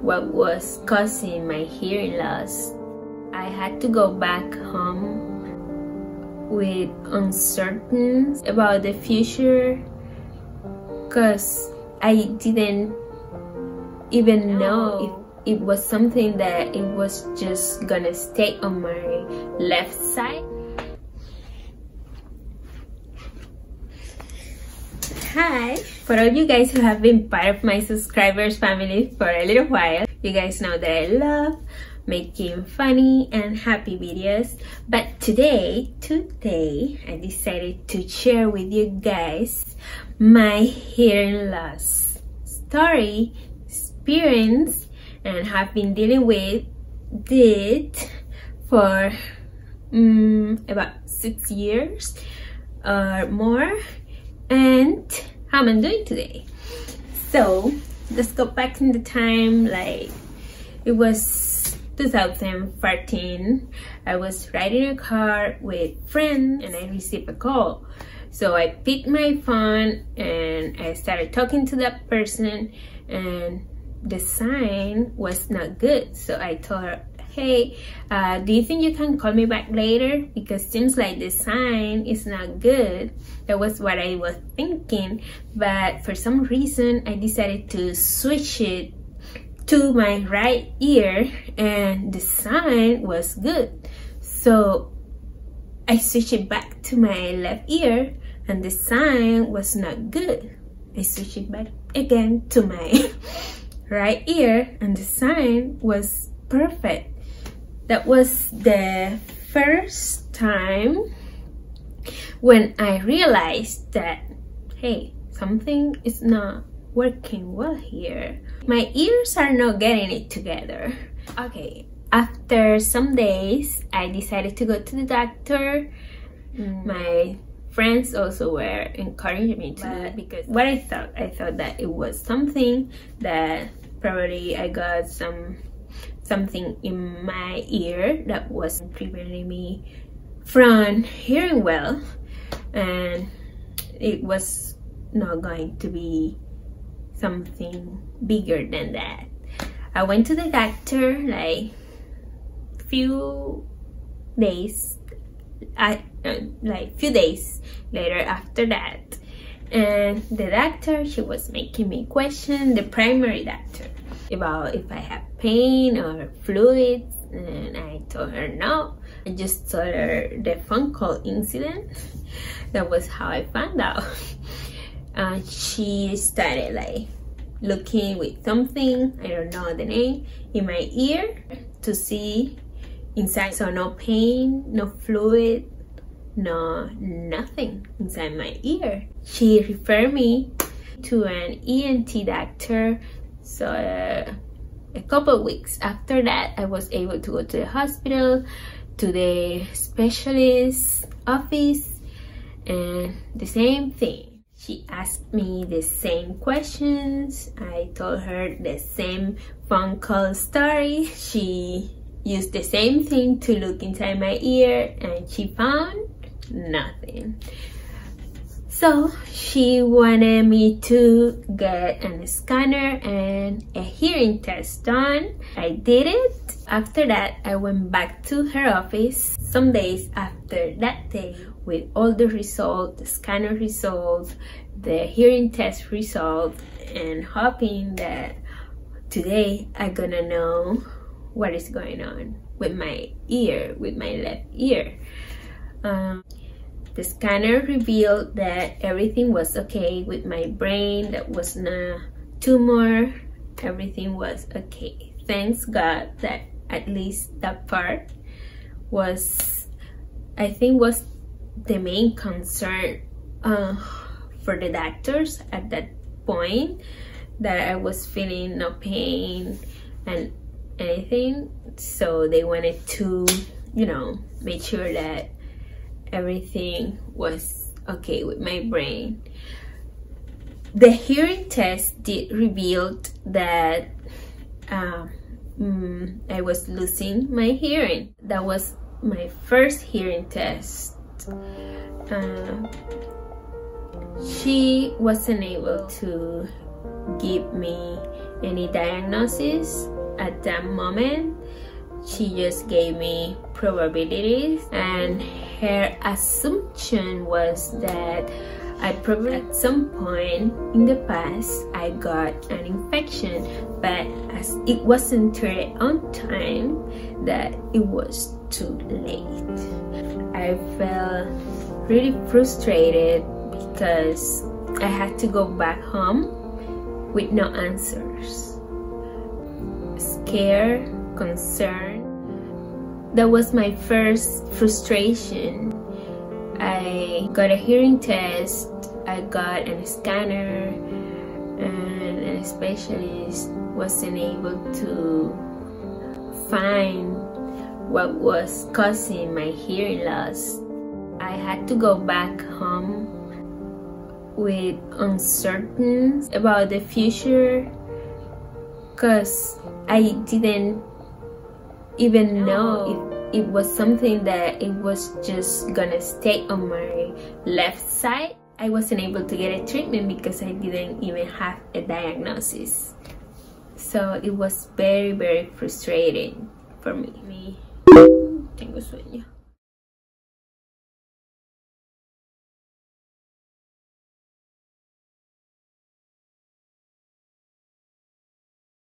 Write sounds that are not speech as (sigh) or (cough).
what was causing my hearing loss. I had to go back home with uncertainty about the future because I didn't even know if it was something that it was just gonna stay on my left side. Hi! For all you guys who have been part of my subscribers family for a little while, you guys know that I love making funny and happy videos. But today, today, I decided to share with you guys my hearing loss story, experience, and have been dealing with it for um, about six years or more and how am I doing today? So let's go back in the time like it was 2014 I was riding a car with friends and I received a call. So I picked my phone and I started talking to that person and the sign was not good. So I told her hey uh, do you think you can call me back later? Because seems like the sign is not good. That was what I was thinking. But for some reason I decided to switch it to my right ear and the sign was good. So I switched it back to my left ear and the sign was not good. I switched it back again to my (laughs) right ear and the sign was perfect that was the first time when I realized that, hey, something is not working well here. My ears are not getting it together. Okay, after some days, I decided to go to the doctor. Mm. My friends also were encouraging me to do because what I thought, I thought that it was something that probably I got some something in my ear that was preventing me from hearing well and it was not going to be something bigger than that. I went to the doctor like few days I, uh, like few days later after that. And the doctor she was making me question the primary doctor about if I have pain or fluids and I told her no. I just told her the phone call incident. (laughs) that was how I found out. (laughs) Uh, she started like looking with something, I don't know the name, in my ear to see inside. So no pain, no fluid, no nothing inside my ear. She referred me to an ENT doctor so a couple weeks after that i was able to go to the hospital to the specialist office and the same thing. She asked me the same questions. I told her the same phone call story. She used the same thing to look inside my ear and she found nothing so she wanted me to get a scanner and a hearing test done. I did it. After that, I went back to her office some days after that day with all the results, the scanner results, the hearing test results, and hoping that today I'm gonna know what is going on with my ear, with my left ear. Um, the scanner revealed that everything was okay with my brain, that was no tumor, everything was okay. Thanks God that at least that part was, I think was the main concern uh, for the doctors at that point that I was feeling no pain and anything so they wanted to you know make sure that everything was okay with my brain. The hearing test did reveal that uh, mm, I was losing my hearing. That was my first hearing test. Uh, she wasn't able to give me any diagnosis at that moment she just gave me probabilities and her assumption was that I probably at some point in the past I got an infection but as it wasn't treated on time that it was too late. I felt really frustrated because I had to go back home with no answers. Scared, concerned. That was my first frustration. I got a hearing test, I got a scanner, and a specialist wasn't able to find what was causing my hearing loss. I had to go back home with uncertain about the future because I didn't even know if it was something that it was just gonna stay on my left side. I wasn't able to get a treatment because I didn't even have a diagnosis. So it was very, very frustrating for me. Tengo sueño.